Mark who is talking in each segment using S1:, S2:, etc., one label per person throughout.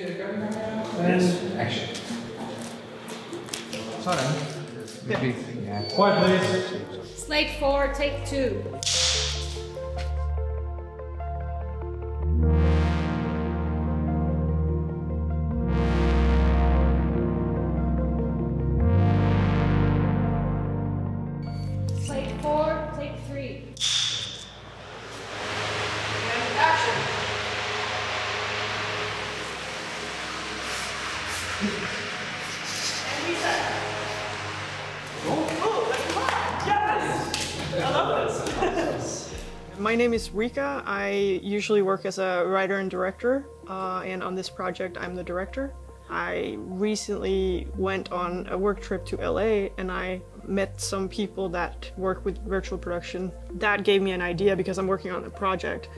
S1: And action. Sorry. Maybe, yeah.
S2: Quiet, please.
S3: Slate four, take two.
S4: My name is Rika. I usually work as a writer and director, uh, and on this project, I'm the director. I recently went on a work trip to LA and I met some people that work with virtual production. That gave me an idea because I'm working on a project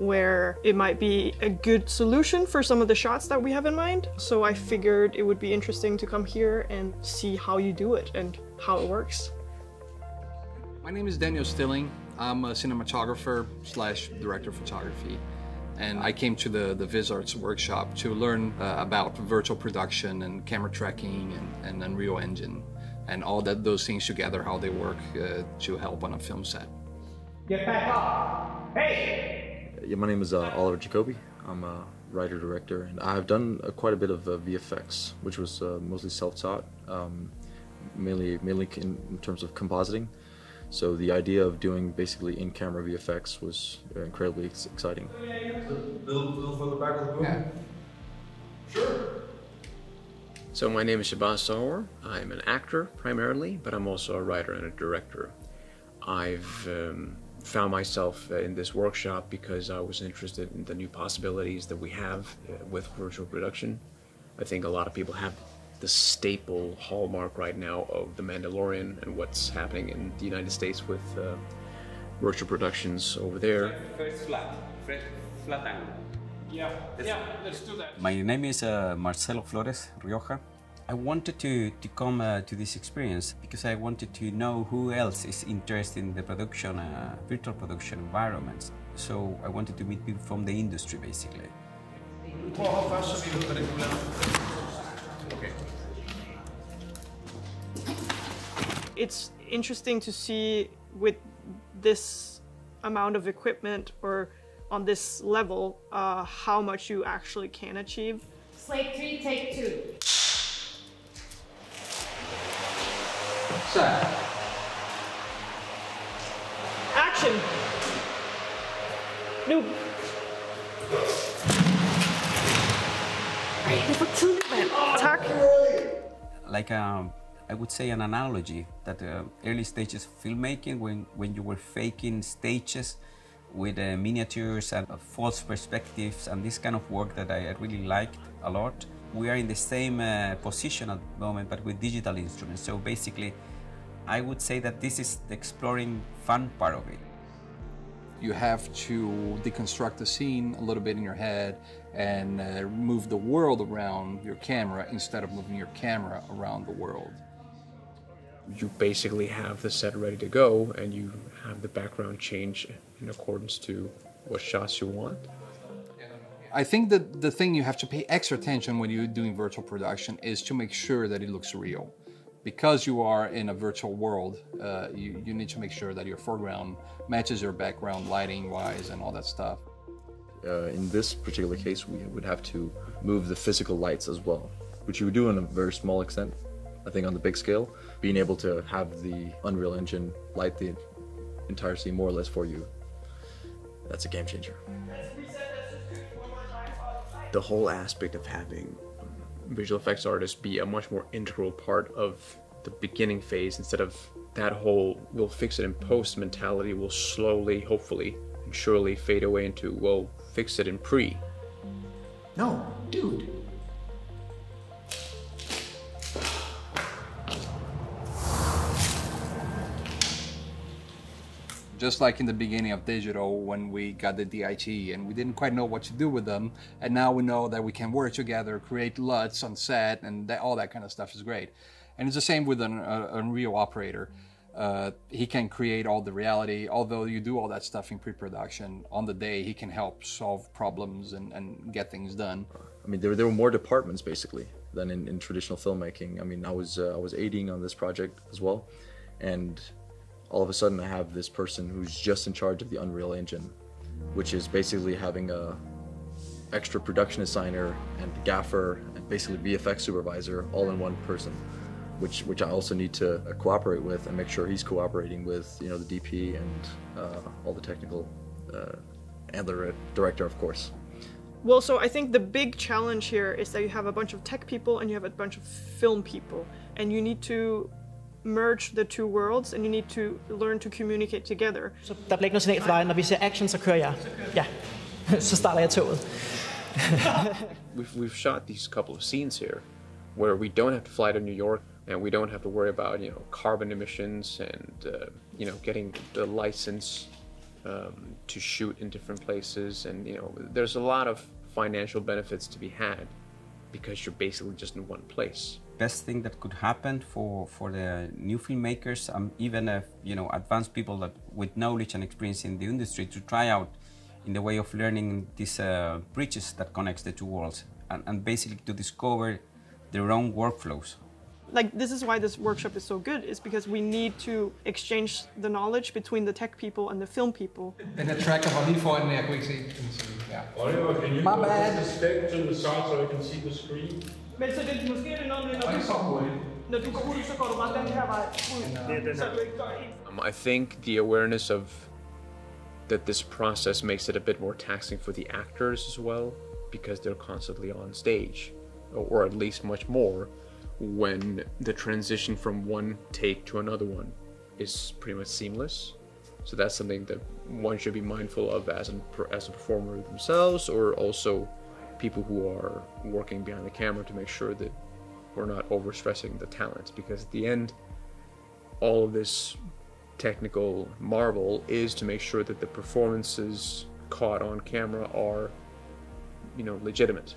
S4: where it might be a good solution for some of the shots that we have in mind. So I figured it would be interesting to come here and see how you do it and how it works.
S5: My name is Daniel Stilling. I'm a cinematographer slash director of photography. And I came to the, the ViZARTS workshop to learn uh, about virtual production and camera tracking and, and Unreal Engine and all that those things together, how they work uh, to help on a film set.
S2: Get back up. Hey!
S6: Yeah, my name is uh, Oliver Jacoby. I'm a writer director, and I've done uh, quite a bit of uh, VFX, which was uh, mostly self-taught, um, mainly mainly in, in terms of compositing. So the idea of doing basically in-camera VFX was uh, incredibly ex- exciting.
S1: Little, little further back of the book.
S5: Yeah.
S7: So my name is Shaban Sahor. I'm an actor primarily, but I'm also a writer and a director. I've um, found myself uh, in this workshop because I was interested in the new possibilities that we have uh, with virtual production. I think a lot of people have the staple hallmark right now of The Mandalorian and what's happening in the United States with uh, virtual productions over there.
S8: First flat, first flat angle.
S2: Yeah, yeah, let's do that.
S9: My name is uh, Marcelo Flores Rioja. I wanted to, to come uh, to this experience because I wanted to know who else is interested in the production, uh, virtual production environments. So I wanted to meet people from the industry basically.
S4: it's interesting to see with this amount of equipment or on this level uh, how much you actually can achieve.
S3: Slate three, take two.
S1: Set.
S4: Action! Nu! Ej, det er for tidligt, mand.
S9: Like um, I would say an analogy that uh, early stages of filmmaking when, when you were faking stages with uh, miniatures and uh, false perspectives and this kind of work that I really liked a lot. We are in the same uh, position at the moment but with digital instruments. So basically I would say that this is the exploring fun part of it.
S5: You have to deconstruct the scene a little bit in your head and uh, move the world around your camera instead of moving your camera around the world.
S7: You basically have the set ready to go and you have the background change in accordance to what shots you want.
S5: I think that the thing you have to pay extra attention when you're doing virtual production is to make sure that it looks real. Because you are in a virtual world, uh, you, you need to make sure that your foreground matches your background lighting wise and all that stuff.
S6: Uh, in this particular case, we would have to move the physical lights as well, which you would do in a very small extent. I think on the big scale, being able to have the Unreal Engine light the entire scene more or less for you, that's a game changer.
S7: The whole aspect of having visual effects artists be a much more integral part of the beginning phase instead of that whole we'll fix it in post mentality will slowly, hopefully, and surely fade away into we'll fix it in pre.
S1: No, dude.
S5: Just like in the beginning of digital when we got the DIT and we didn't quite know what to do with them, and now we know that we can work together, create LUTs on set, and that, all that kind of stuff is great. And it's the same with an uh, Unreal operator. Uh, he can create all the reality, although you do all that stuff in pre-production. On the day, he can help solve problems and, and get things done.
S6: I mean, there, there were more departments basically than in, in traditional filmmaking. I mean, I was uh, I was aiding on this project as well, and all of a sudden I have this person who's just in charge of the Unreal Engine, which is basically having a extra production designer and gaffer and basically VFX supervisor all in one person, which which I also need to uh, cooperate with and make sure he's cooperating with you know the DP and uh, all the technical uh, and the director of course.
S4: Well, so I think the big challenge here is that you have a bunch of tech people and you have a bunch of film people, and you need to merge the two worlds, and you need to learn to communicate together.
S10: Så der bliver ikke noget signal fra dig. Når vi ser action, så kører jeg. Ja, så starter jeg toget.
S7: we've, we've shot these couple of scenes here where we don't have to fly to New York and we don't have to worry about you know carbon emissions and uh, you know getting the license um, to shoot in different places and you know there's a lot of financial benefits to be had because you're basically just in one place.
S9: Best thing that could happen for for the new filmmakers um, even if you know advanced people that with knowledge and experience in the industry to try out in the way of learning these uh, bridges that connects the two worlds and, and basically to discover their own workflows.
S4: Like this is why this workshop is so good is because we need to exchange the knowledge between the tech people and the film people.
S1: Den her tracker var lige foran, men jeg kunne ikke se den. Så, ja.
S11: Oliver, can you
S1: My
S11: put
S1: bad.
S11: the stick to the side so I can see the screen?
S4: Men så det, måske er det noget med, når du,
S1: ikke
S4: når du går ud, så går du bare den her vej ud, så du ikke går ind.
S7: Um, I think the awareness of that this process makes it a bit more taxing for the actors as well because they're constantly on stage, or, or at least much more when the transition from one take to another one is pretty much seamless. So that's something that one should be mindful of as, an, as a performer themselves, or also people who are working behind the camera to make sure that we're not overstressing the talent. Because at the end, all of this technical marvel is to make sure that the performances caught on camera are, you know, legitimate.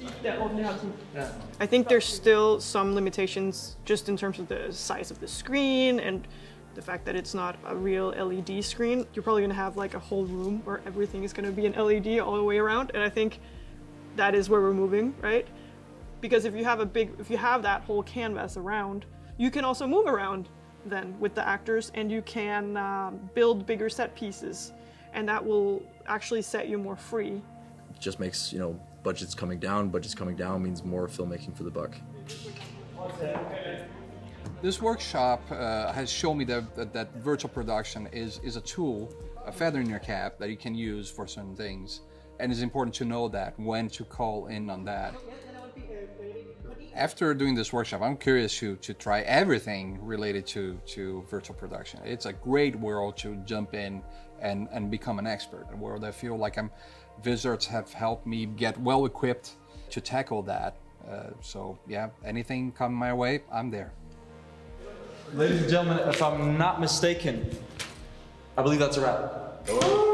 S4: I think there's still some limitations just in terms of the size of the screen and the fact that it's not a real LED screen. You're probably gonna have like a whole room where everything is gonna be an LED all the way around, and I think that is where we're moving, right? Because if you have a big, if you have that whole canvas around, you can also move around then with the actors, and you can um, build bigger set pieces, and that will actually set you more free.
S6: It just makes you know budgets coming down. Budgets coming down means more filmmaking for the buck.
S5: This workshop uh, has shown me that, that, that virtual production is, is a tool, a feather in your cap that you can use for certain things. And it's important to know that when to call in on that. After doing this workshop, I'm curious to, to try everything related to, to virtual production. It's a great world to jump in and, and become an expert, a world I feel like I'm, ViZARTS have helped me get well equipped to tackle that. Uh, so yeah, anything come my way, I'm there.
S12: Ladies and gentlemen, if I'm not mistaken, I believe that's a wrap.